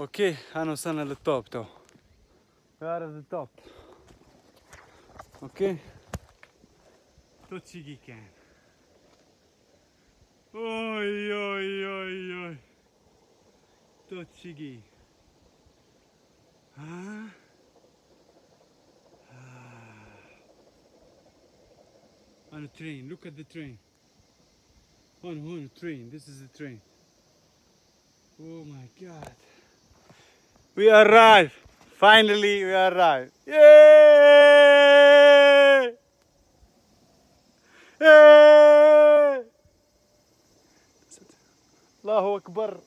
Okay, I know sun at the top though. We're at the top. Okay. Tochigi ken. Oi, oi, oi, oi. Tochigi. Huh? Ah? Ah. on a train. Look at the train. On, on train. This is the train. Oh my God. We arrived. Finally, we arrived. Yay! Yay! Allahu Akbar.